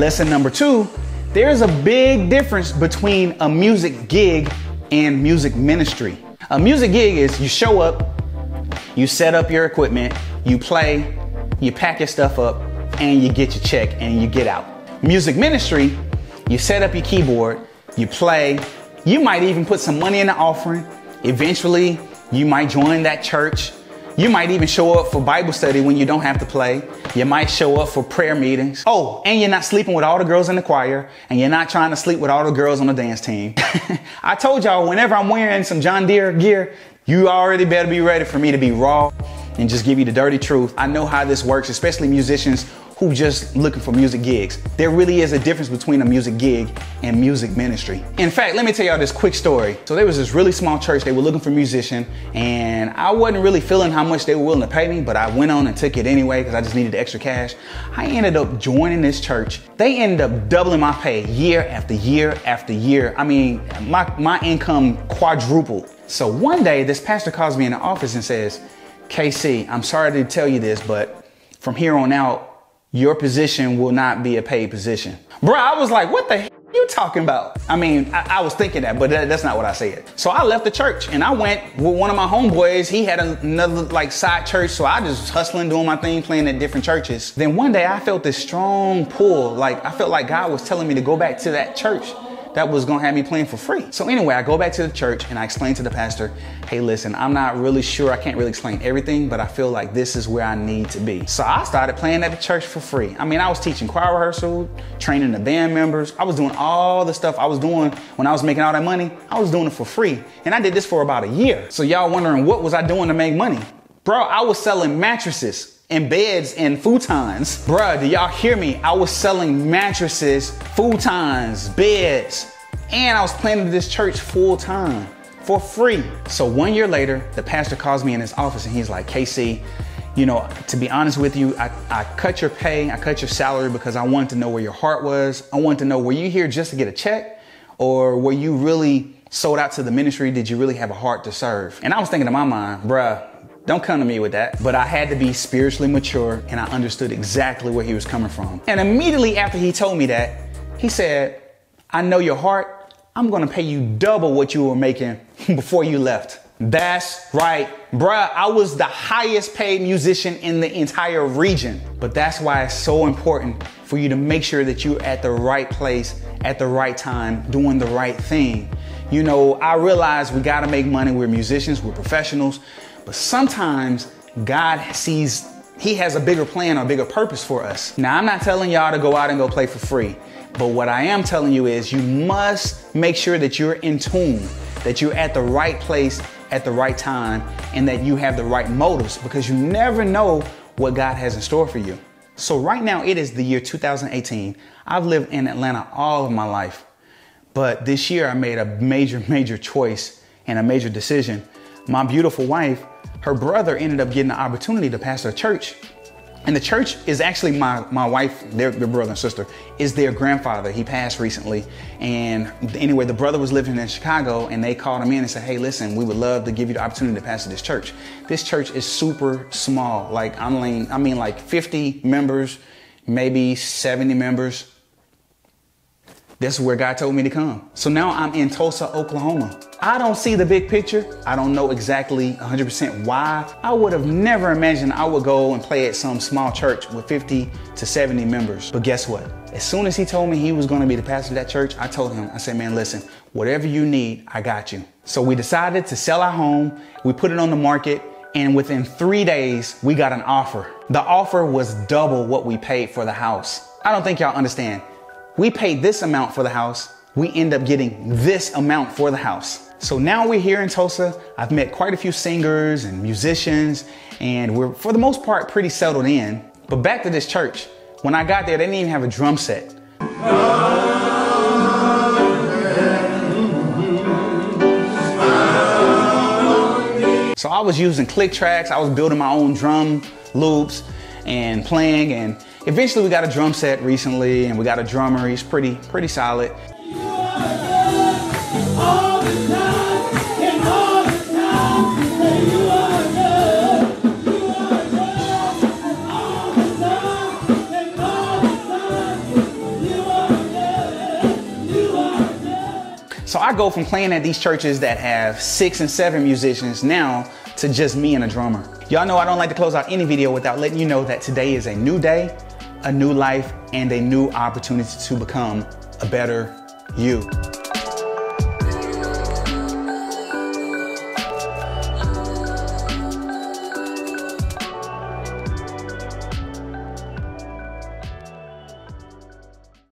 Lesson number two, there's a big difference between a music gig and music ministry. A music gig is you show up, you set up your equipment, you play, you pack your stuff up, and you get your check and you get out. Music ministry, you set up your keyboard, you play, you might even put some money in the offering. Eventually, you might join that church. You might even show up for Bible study when you don't have to play. You might show up for prayer meetings. Oh, and you're not sleeping with all the girls in the choir, and you're not trying to sleep with all the girls on the dance team. I told y'all, whenever I'm wearing some John Deere gear, you already better be ready for me to be raw and just give you the dirty truth. I know how this works, especially musicians who just looking for music gigs. There really is a difference between a music gig and music ministry. In fact, let me tell y'all this quick story. So there was this really small church, they were looking for musician, and I wasn't really feeling how much they were willing to pay me, but I went on and took it anyway because I just needed the extra cash. I ended up joining this church. They ended up doubling my pay year after year after year. I mean, my, my income quadrupled. So one day, this pastor calls me in the office and says, KC, I'm sorry to tell you this, but from here on out, your position will not be a paid position. Bro, I was like, what the hell you talking about? I mean, I, I was thinking that, but that, that's not what I said. So I left the church and I went with one of my homeboys. He had another like side church. So I just hustling, doing my thing, playing at different churches. Then one day I felt this strong pull. Like I felt like God was telling me to go back to that church that was gonna have me playing for free. So anyway, I go back to the church and I explain to the pastor, hey, listen, I'm not really sure, I can't really explain everything, but I feel like this is where I need to be. So I started playing at the church for free. I mean, I was teaching choir rehearsal, training the band members. I was doing all the stuff I was doing when I was making all that money. I was doing it for free. And I did this for about a year. So y'all wondering what was I doing to make money? Bro, I was selling mattresses and beds and futons. Bruh, do y'all hear me? I was selling mattresses, futons, beds, and I was planning this church full time for free. So one year later, the pastor calls me in his office and he's like, KC, you know, to be honest with you, I, I cut your pay, I cut your salary because I wanted to know where your heart was. I wanted to know, were you here just to get a check or were you really sold out to the ministry? Did you really have a heart to serve? And I was thinking in my mind, bruh, don't come to me with that. But I had to be spiritually mature and I understood exactly where he was coming from. And immediately after he told me that, he said, I know your heart. I'm gonna pay you double what you were making before you left. That's right, bruh. I was the highest paid musician in the entire region. But that's why it's so important for you to make sure that you're at the right place at the right time, doing the right thing. You know, I realize we gotta make money. We're musicians, we're professionals. But sometimes God sees, He has a bigger plan or a bigger purpose for us. Now, I'm not telling y'all to go out and go play for free. But what I am telling you is you must make sure that you're in tune, that you're at the right place at the right time, and that you have the right motives because you never know what God has in store for you. So, right now, it is the year 2018. I've lived in Atlanta all of my life. But this year, I made a major, major choice and a major decision. My beautiful wife her brother ended up getting the opportunity to pastor a church. And the church is actually my, my wife, their, their brother and sister, is their grandfather. He passed recently. And anyway, the brother was living in Chicago and they called him in and said, Hey, listen, we would love to give you the opportunity to pastor this church. This church is super small. Like, I mean, I mean like 50 members, maybe 70 members. This is where God told me to come. So now I'm in Tulsa, Oklahoma. I don't see the big picture. I don't know exactly 100% why. I would have never imagined I would go and play at some small church with 50 to 70 members. But guess what? As soon as he told me he was going to be the pastor of that church, I told him, I said, man, listen, whatever you need, I got you. So we decided to sell our home. We put it on the market. And within three days, we got an offer. The offer was double what we paid for the house. I don't think y'all understand. We paid this amount for the house. We end up getting this amount for the house. So now we're here in Tulsa. I've met quite a few singers and musicians, and we're, for the most part, pretty settled in. But back to this church. When I got there, they didn't even have a drum set. So I was using click tracks. I was building my own drum loops and playing and Eventually we got a drum set recently and we got a drummer. He's pretty, pretty solid. So I go from playing at these churches that have six and seven musicians now to just me and a drummer. Y'all know I don't like to close out any video without letting you know that today is a new day, a new life, and a new opportunity to become a better you.